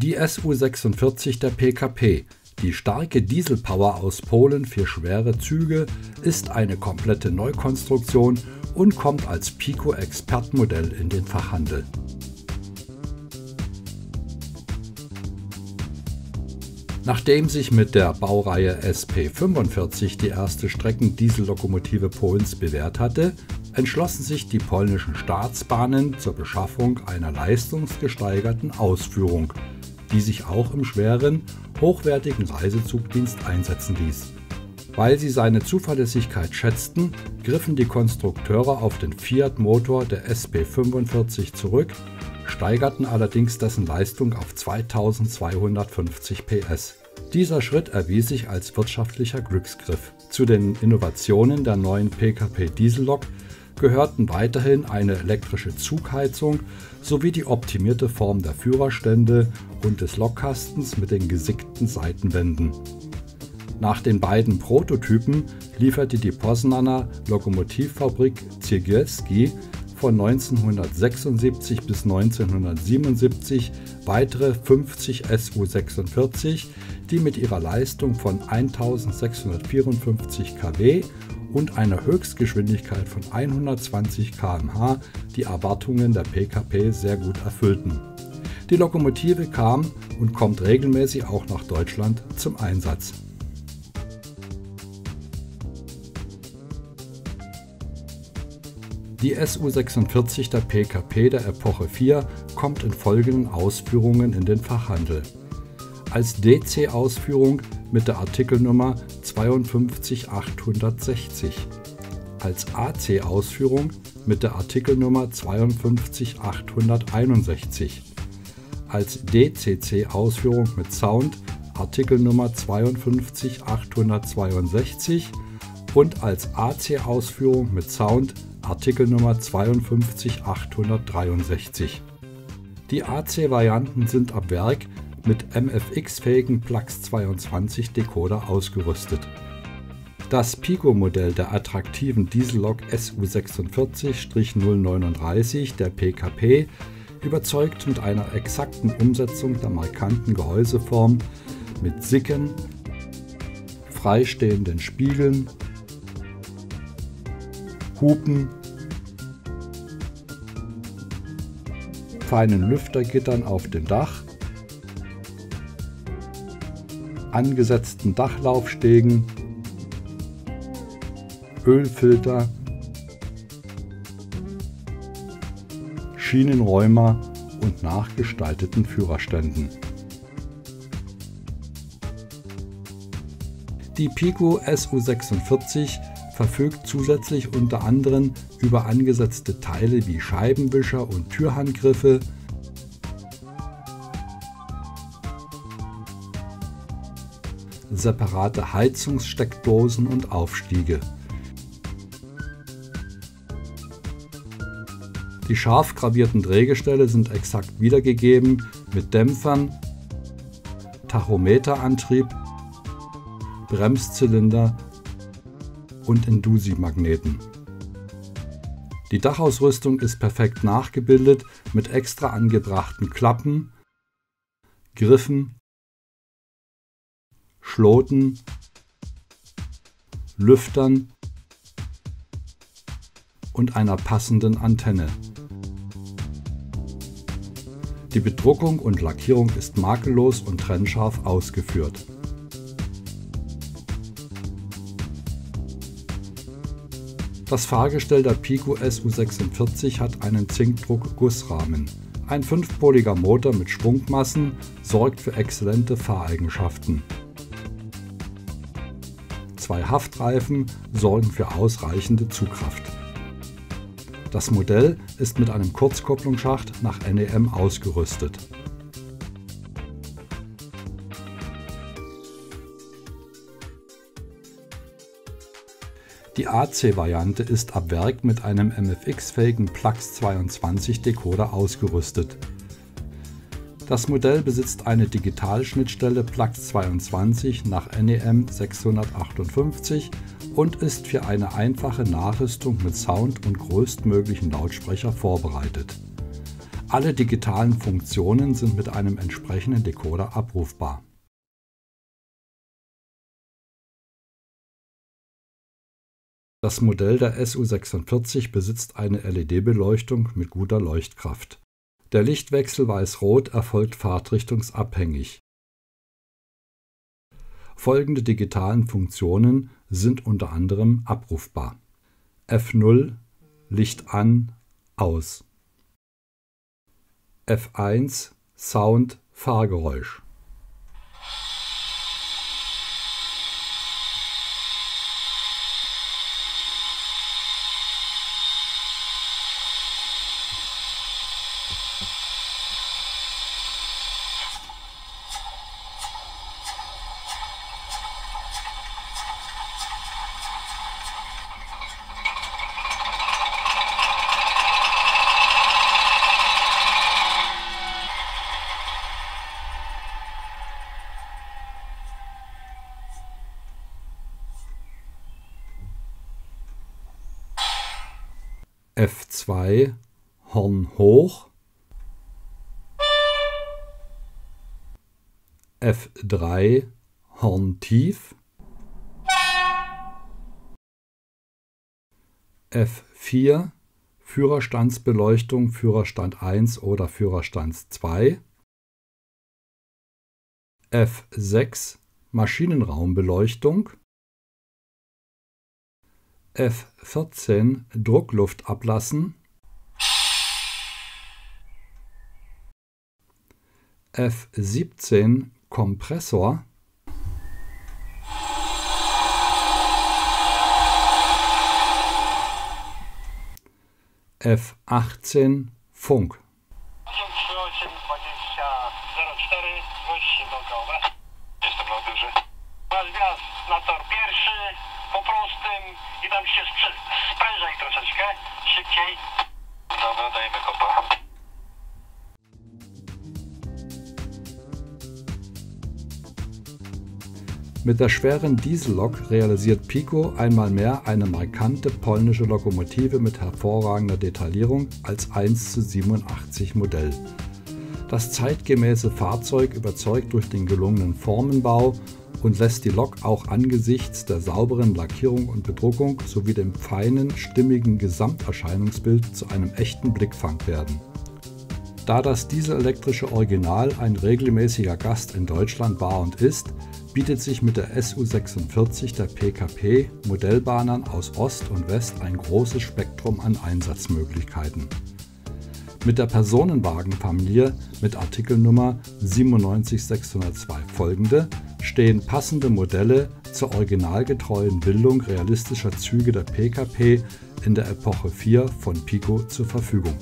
Die Su46 der PKP, die starke Dieselpower aus Polen für schwere Züge, ist eine komplette Neukonstruktion und kommt als Pico Expertmodell in den Fachhandel. Nachdem sich mit der Baureihe SP45 die erste Streckendiesellokomotive Polens bewährt hatte, entschlossen sich die polnischen Staatsbahnen zur Beschaffung einer leistungsgesteigerten Ausführung, die sich auch im schweren, hochwertigen Reisezugdienst einsetzen ließ. Weil sie seine Zuverlässigkeit schätzten, griffen die Konstrukteure auf den Fiat-Motor der SP45 zurück steigerten allerdings dessen Leistung auf 2250 PS. Dieser Schritt erwies sich als wirtschaftlicher Glücksgriff. Zu den Innovationen der neuen PKP Diesellok gehörten weiterhin eine elektrische Zugheizung sowie die optimierte Form der Führerstände und des Lokkastens mit den gesickten Seitenwänden. Nach den beiden Prototypen lieferte die Poznaner Lokomotivfabrik Ziegielski von 1976 bis 1977 weitere 50 SU46, die mit ihrer Leistung von 1654 kW und einer Höchstgeschwindigkeit von 120 km/h die Erwartungen der PKP sehr gut erfüllten. Die Lokomotive kam und kommt regelmäßig auch nach Deutschland zum Einsatz. Die Su46 der PKP der Epoche 4 kommt in folgenden Ausführungen in den Fachhandel. Als DC-Ausführung mit der Artikelnummer 52860. Als AC-Ausführung mit der Artikelnummer 52861. Als DCC-Ausführung mit Sound Artikelnummer 52862 und als AC-Ausführung mit Sound Artikelnummer 52863. Die AC-Varianten sind ab Werk mit MFX-fähigen Plax22 Decoder ausgerüstet. Das Pico-Modell der attraktiven Diesellok SU46-039 der PKP überzeugt mit einer exakten Umsetzung der markanten Gehäuseform mit Sicken, freistehenden Spiegeln, Hupen feinen Lüftergittern auf dem Dach, angesetzten Dachlaufstegen, Ölfilter, Schienenräumer und nachgestalteten Führerständen. Die Pico SU46 verfügt zusätzlich unter anderem über angesetzte Teile wie Scheibenwischer und Türhandgriffe, separate Heizungssteckdosen und Aufstiege. Die scharf gravierten Drehgestelle sind exakt wiedergegeben mit Dämpfern, Tachometerantrieb, Bremszylinder und Indusi-Magneten. Die Dachausrüstung ist perfekt nachgebildet mit extra angebrachten Klappen, Griffen, Schloten, Lüftern und einer passenden Antenne. Die Bedruckung und Lackierung ist makellos und trennscharf ausgeführt. Das Fahrgestell der Pico SU46 hat einen Zinkdruck-Gussrahmen. Ein fünfpoliger Motor mit Schwungmassen sorgt für exzellente Fahreigenschaften. Zwei Haftreifen sorgen für ausreichende Zugkraft. Das Modell ist mit einem Kurzkupplungsschacht nach NEM ausgerüstet. Die AC-Variante ist ab Werk mit einem MFX-fähigen Plax22 Decoder ausgerüstet. Das Modell besitzt eine Digitalschnittstelle Plax22 nach NEM 658 und ist für eine einfache Nachrüstung mit Sound und größtmöglichen Lautsprecher vorbereitet. Alle digitalen Funktionen sind mit einem entsprechenden Decoder abrufbar. Das Modell der SU46 besitzt eine LED-Beleuchtung mit guter Leuchtkraft. Der Lichtwechsel weiß-rot erfolgt fahrtrichtungsabhängig. Folgende digitalen Funktionen sind unter anderem abrufbar: F0 Licht an, aus. F1 Sound Fahrgeräusch F2 Horn hoch, F3 Horn tief, F4 Führerstandsbeleuchtung Führerstand 1 oder Führerstand 2, F6 Maschinenraumbeleuchtung, F14 Druckluft ablassen, F17 Kompressor, F18 Funk. na tor pierwszy, po prostym i tam się sprężaj troszeczkę, szybciej. Dobra, dajemy kopa. Mit der schweren Diesellok realisiert Pico einmal mehr eine markante polnische Lokomotive mit hervorragender Detaillierung als 1 zu 87 Modell. Das zeitgemäße Fahrzeug überzeugt durch den gelungenen Formenbau und lässt die Lok auch angesichts der sauberen Lackierung und Bedruckung sowie dem feinen, stimmigen Gesamterscheinungsbild zu einem echten Blickfang werden. Da das dieselelektrische Original ein regelmäßiger Gast in Deutschland war und ist, bietet sich mit der SU46 der PKP Modellbahnern aus Ost und West ein großes Spektrum an Einsatzmöglichkeiten. Mit der Personenwagenfamilie mit Artikelnummer 97602 folgende. Stehen passende Modelle zur originalgetreuen Bildung realistischer Züge der PKP in der Epoche 4 von Pico zur Verfügung